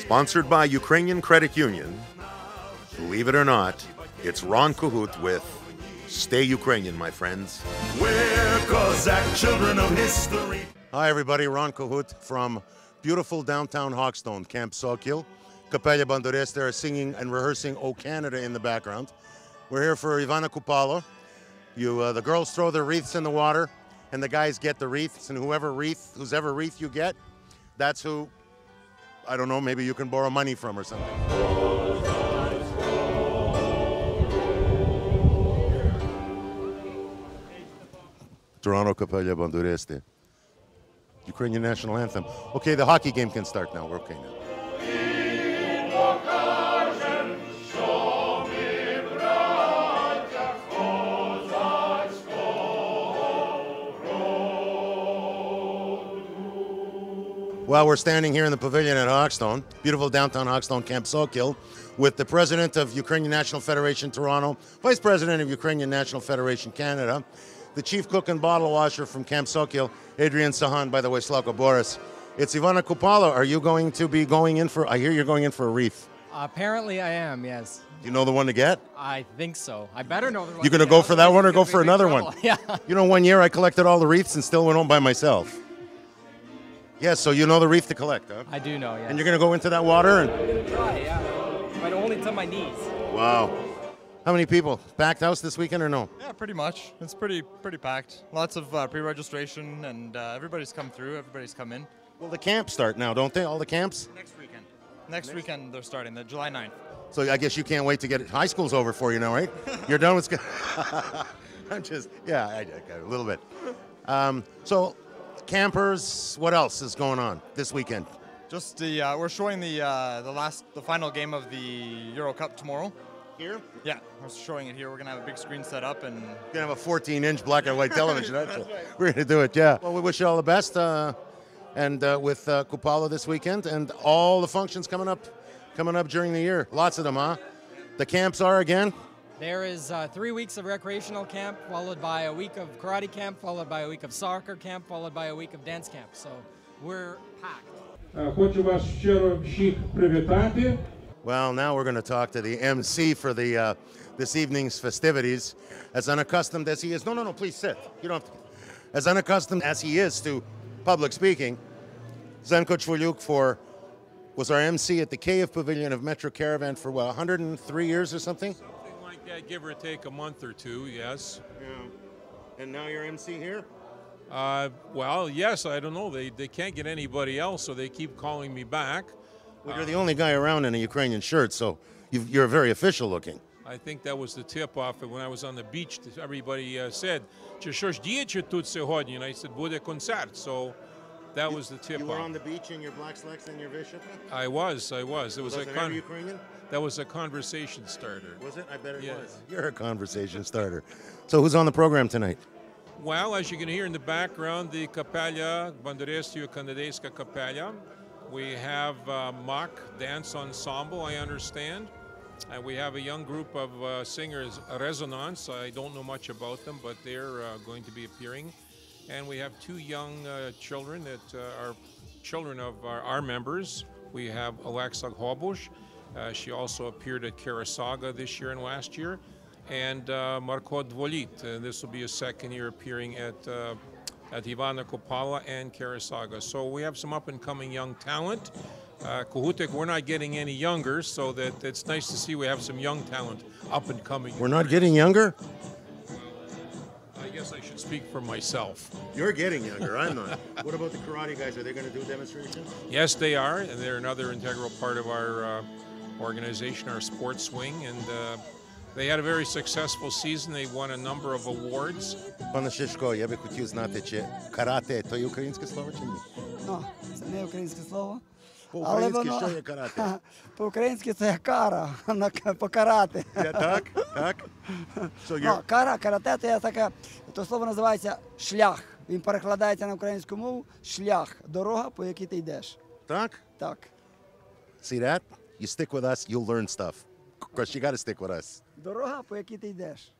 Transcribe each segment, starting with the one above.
Sponsored by Ukrainian Credit Union. Believe it or not, it's Ron Cahute with Stay Ukrainian, my friends. We're Cossack children of history. Hi, everybody. Ron Cahute from beautiful downtown Hawkestone, Camp Sokil. Capella Banderes, they're singing and rehearsing O Canada in the background. We're here for Ivana Kupala. You, uh, the girls throw their wreaths in the water, and the guys get the wreaths, and whoever wreath, whosever wreath you get, that's who, I don't know, maybe you can borrow money from or something. Toronto Capella Bandureste. Ukrainian national anthem. Okay, the hockey game can start now. We're okay now. Well, we're standing here in the pavilion at Hawkestone, beautiful downtown Hawkestone, Camp Sokil, with the president of Ukrainian National Federation Toronto, vice president of Ukrainian National Federation Canada, the chief cook and bottle washer from Camp Sokil, Adrian Sahan, by the way, Slawko Borys. It's Ivana Kupala. Are you going to be going in for, I hear you're going in for a wreath. Apparently, I am. Yes, you know the one to get? I think so. I better know. the one You gonna go for that one or go for another be one? Yeah. You know, one year I collected all the wreaths and still went home by myself. Yes, so you know the reef to collect, huh? I do know. Yeah. And you're going to go into that water and I'm going to try. Yeah. But only to my knees. Wow. How many people? Packed house this weekend or no? Yeah, pretty much. It's pretty pretty packed. Lots of uh, pre-registration, and uh, everybody's come through. Everybody's come in. Well, the camps start now, don't they? All the camps? Next weekend. Next weekend they're starting. The July 9th. So I guess you can't wait to get it. High school's over for you now, right? You're done with school. I'm just, yeah, I, I, a little bit. Um, so, campers, what else is going on this weekend? Just the uh, we're showing the uh, the last the final game of the Euro Cup tomorrow. Here? Yeah, we're showing it here. We're gonna have a big screen set up and We're going to have a 14 inch black and white television. That's what- We're going to do it, yeah. Well, we wish you all the best. Uh, and uh, with uh, Kupala this weekend and all the functions coming up coming up during the year. Lots of them, huh? The camps are again. There is uh, three weeks of recreational camp, followed by a week of karate camp, followed by a week of soccer camp, followed by a week of dance camp. So we're packed. Е, Хочу вас щиро всіх привітати. Well, now we're going to talk to the MC for the uh, this evening's festivities. As unaccustomed as he is, no, no, no, please sit. You don't have to. As unaccustomed as he is to public speaking, Zenko Chvulyuk for was our MC at the Kiev Pavilion of Metro Caravan for what 103 years or something. Something like that, give or take a month or two, yes. Yeah. And now you're MC here. Uh, well, yes, I don't know. They, they can't get anybody else, so they keep calling me back. Well, you're the only guy around in a Ukrainian shirt, so you've, you're very official looking. I think that was the tip off when I was on the beach. Everybody uh, said, «Чи що ж діючи тут сьогодні?» And I said, буде концерт. So that was the tip You were off. on the beach in your black slacks and your bishop. I was, I was. It was, Was a con- Ukrainian? that was a conversation starter. Was it? I bet it Yes. was. You're a conversation starter. So who's on the program tonight? Well, as you can hear in the background, the Capella, Bandurestio Canadesca Capella. We have uh, mock dance ensemble, I understand. And we have a young group of uh, singers, Resonance. I don't know much about them, but they're uh, going to be appearing. And we have two young uh, children that uh, are children of our, our members. We have Alexa Hobush. Uh, she also appeared at Karasaga this year and last year. And uh, Marko Dvolit. This will be a second year appearing at, at Ivana Kupala and Karasaga. So we have some up and coming young talent. Uh, we're not getting any younger, so that it's nice to see we have some young talent up and coming. We're not getting younger speak for myself. You're getting younger. I'm not. what about the karate guys? Are they going to do demonstrations? Yes, they are, and they're another integral part of our uh, organization, our sports wing, and uh, they had a very successful season. They won a number of awards. Пане Шишко, я би хотів знати, чи карате то є українське слово чи ні? Ну, це не українське слово. По-українськи що є карате? По-українськи це кара, на- покарати. Я так, так. So Ну, кара, карате це є таке, то слово називається шлях. Він перекладається на українську мову шлях, дорога, по якій ти йдеш. так? Так. See that? You stick with us, you'll learn stuff. Of course, you got to stick with us. Дорога, по якій ти йдеш.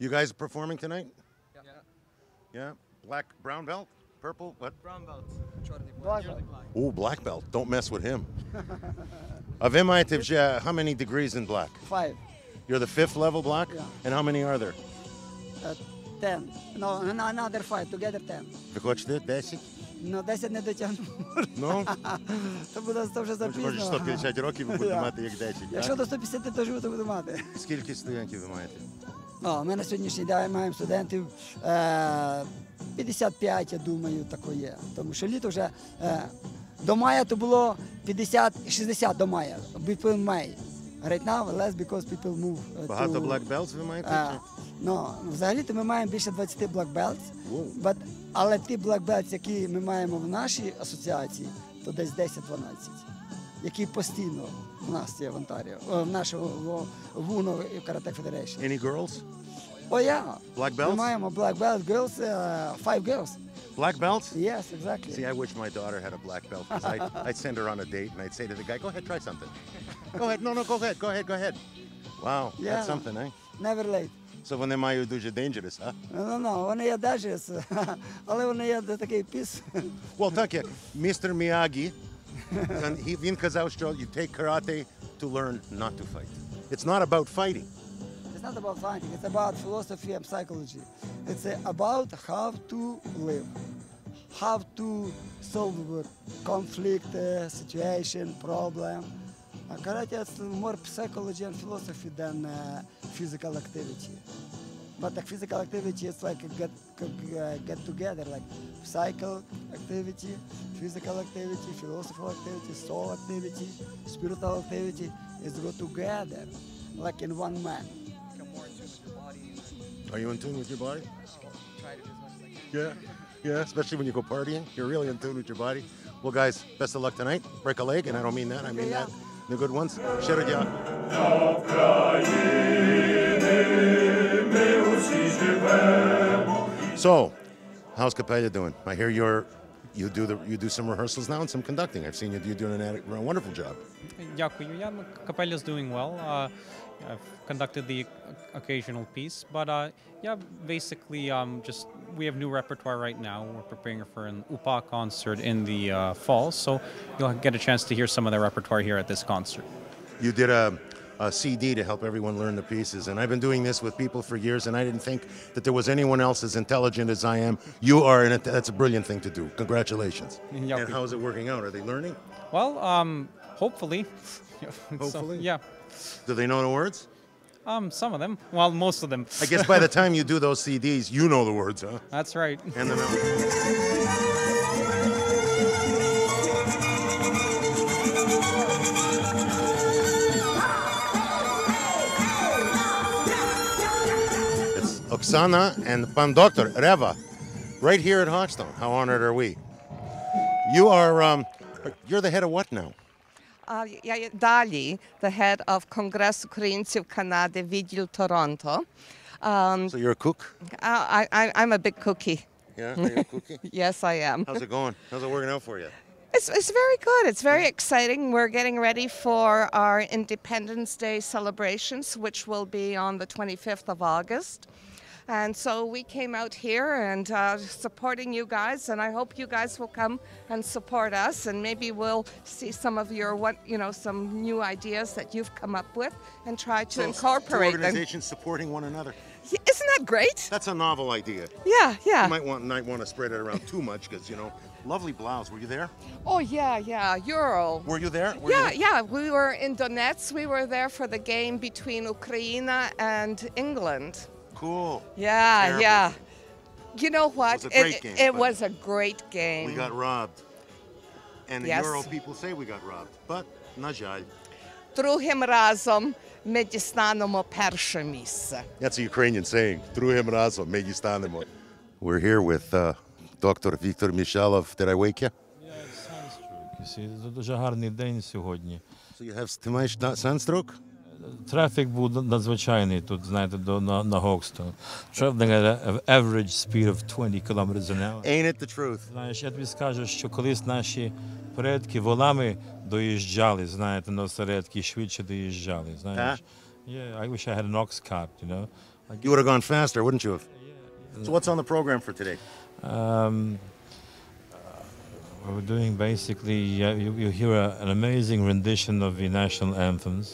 You guys performing tonight? Yeah. Yeah? Black, brown belt? Purple? What? Black belt. Ooh, black belt. Don't mess with him. А ви маєте вже how many degrees in black? Five. You're the fifth level black? Yeah. And how many are there? Uh, ten. No, no, another five. Together ten. Ви хочете 10? Ну, 10 не дотягну. Ну, То буде то вже запізно. 150 років, ви будете мати як 10. Якщо до 150 доживу, то буду мати. Скільки студентів ви маєте? О, ми на сьогоднішній день маємо студентів е, 55, я думаю, тако є. Тому що літо вже е, до мая то було 50-60 до мая. Between May. Right now, less because people move uh, Багато to, black belts ви маєте? е, чи? ну, взагалі-то ми маємо більше 20 black belts. Воу. But, але ті black belts, які ми маємо в нашій асоціації, то десь 10-12. Які постійно в нас є в Онтаріо, в нашому в, УНО Karate Federation. Any girls? О, я. Black Ми belts? маємо black belt girls, uh, five girls. Black belts? Yes, exactly. See, I wish my daughter had a black belt because I'd, I'd send her on a date and I'd say to the guy, go ahead, try something. Go ahead. No, no, go ahead. Go ahead. Go ahead. Wow, Yeah. that's something, eh? Never late. So вони мають дуже dangerous, huh? Ну, ну, ну, вони є dangerous, але вони є такий піс. Well, так як містер Міягі, and he, він казав, що you take karate to learn not to fight. It's not about fighting. It's not about fighting, it's about philosophy and psychology. It's uh, about how to live, how to solve uh, conflict, uh, situation, problem. Karate is more psychology and philosophy than uh, physical activity. But the physical activity is like a get, uh, get together, like psycho activity, physical activity, philosophical activity, soul activity, spiritual activity is go together, like in one man. Are you in tune with your body? Yeah, yeah, especially when you go partying. You're really in tune with your body. Well, guys, best of luck tonight. Break a leg, and I don't mean that. I mean yeah. that The good ones. Щиро So, how's Capella doing? I hear you're you do the you do some rehearsals now and some conducting. I've seen you you doing an, a wonderful job. Дякую. Yeah, Capella's doing well. Uh, I've conducted the occasional piece, but uh, yeah, basically, um, just we have new repertoire right now. We're preparing for an UPA concert in the uh, fall, so you'll get a chance to hear some of the repertoire here at this concert. You did a, CD to help everyone learn the pieces. And I've been doing this with people for years, and I didn't think that there was anyone else as intelligent as I am. You are, and that's a brilliant thing to do. Congratulations. And how's it working out? Are they learning? Well, um, hopefully. hopefully? So, yeah. Do they know the words? Um, some of them. Well, most of them. I guess by the time you do those CDs, you know the words, huh? That's right. And the melody. Oksana, and Pan Doctor Reva, right here at Hawkestone. How honored are we? You are um, you're the head of what now? Uh, я є the head of Congress українців Канади, відділ Toronto. Um, so you're a cook? I, I, I'm a big cookie. Yeah, are you a cookie? yes, I am. How's it going? How's it working out for you? It's, it's very good. It's very exciting. We're getting ready for our Independence Day celebrations, which will be on the 25th of August. And so we came out here and uh, supporting you guys, and I hope you guys will come and support us, and maybe we'll see some of your what you know some new ideas that you've come up with and try to So, incorporate Two them. organizations supporting one another. Isn't that great? That's a novel idea. Yeah, yeah. You might want might want to spread it around too much because you know, lovely blouse. Were you there? Oh yeah, yeah. Euro. Were you there? Were Yeah, you- yeah. We were in Donetsk. We were there for the game between Ukraine and England cool. Yeah, Terrible. yeah. You know what? It was a great it, game. It was a great game. We got robbed. And yes. the Euro people say we got robbed, but nažal. Druhým razom ми дістанемо перше місце. That's a Ukrainian saying. Другим разом ми дістанемо. We're here with uh, Dr. Victor Mishalow. Did I wake you? Yeah, sunstroke. Дуже гарний день сьогодні. So you have too much sunstroke? Трафік був надзвичайний тут, знаєте, до, на, на Гокстон. Traveling at an average speed of 20 kilometers an hour. Ain't it the truth? Знаєш, я тобі скажу, що колись наші предки волами доїжджали, знаєте, на осередки, швидше доїжджали, знаєш. Yeah, I wish I had an ox cart, you know. You would have gone faster, wouldn't you have? So what's on the program for today? Um, We're doing basically, uh, you, you hear a, an amazing rendition of the national anthems,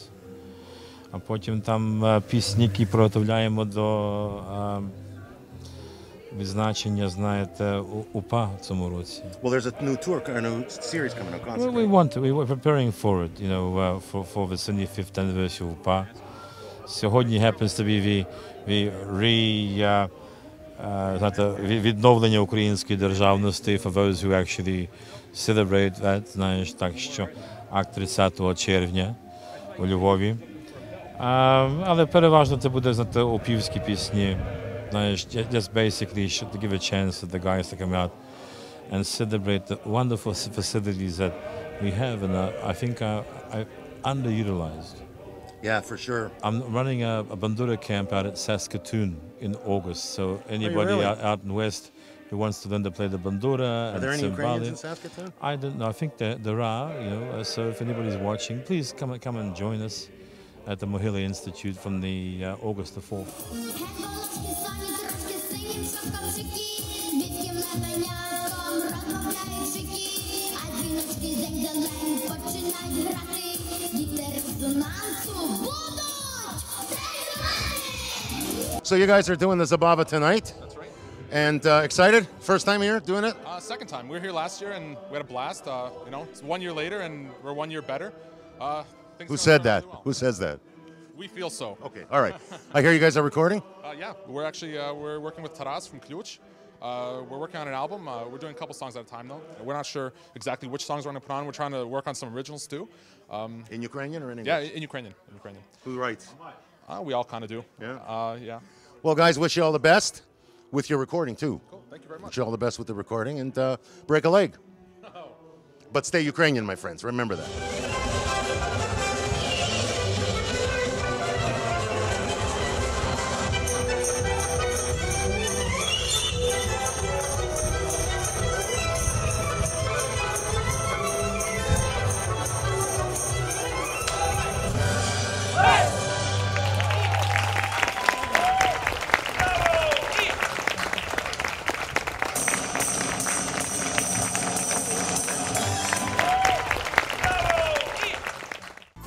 А потім там е, пісні, які приготовляємо до е, відзначення, знаєте, УПА в цьому році. Well, there's a new tour, a new series coming up. Well, we want to, we were preparing for it, you know, uh, for, for the 75th anniversary of UPA. Сьогодні happens to be the, the re, uh, uh, знаєте, відновлення української державності for those who actually celebrate that, знаєш, так що акт 30 червня у Львові. А, але переважно це буде, знаєте, опівські пісні, знаєш, ju- just basically should to give a chance to the guys to come out and celebrate the wonderful s- facilities that we have and uh, I think are, are underutilized. Yeah, for sure. I'm running a, a Bandura camp out at Saskatoon in August, so anybody really? out, out in West who wants to learn to play the Bandura Are and there any Ukrainians Cymbali- in Saskatoon? I don't know. I think there, there are, you know. Uh, so if anybody's watching, please come and come and join us at the Mohyla Institute from the uh, August the 4th. So you guys are doing the Zabava tonight? and uh, excited. First time here doing it. Uh, second time. We were here last year and we had a blast. Uh, you know, it's one year later and we're one year better. Uh, who said that? well. Who says that? We feel so. Okay, all right. I hear you guys are recording? Uh, yeah, we're actually uh, we're working with Taras from Kluch. Uh, we're working on an album. Uh, we're doing a couple songs at a time though. We're not sure exactly which songs we're going to put on. We're trying to work on some originals too. Um, In Ukrainian or in English? yeah, in Ukrainian. In Ukrainian. Who writes? Uh, we all kind of do. Yeah. Uh, yeah. Well, guys, wish you all the best with your recording, too. Cool. Thank you very much. Wish you all the best with the recording and uh, break a leg. But stay Ukrainian, my friends. Remember that.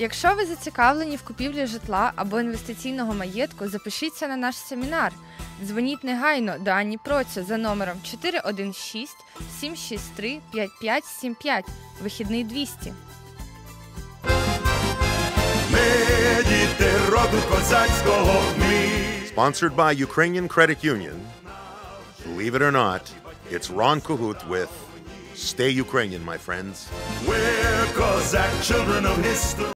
Якщо ви зацікавлені в купівлі житла або інвестиційного маєтку, запишіться на наш семінар. Дзвоніть негайно до Ані Процю за номером 416 763 5575, вихідний 200. Ми діти роду козацького ми. Sponsored by Ukrainian Credit Union. Believe it or not, it's Ron Kahut with Stay Ukrainian, my friends. We're Cossack children of history.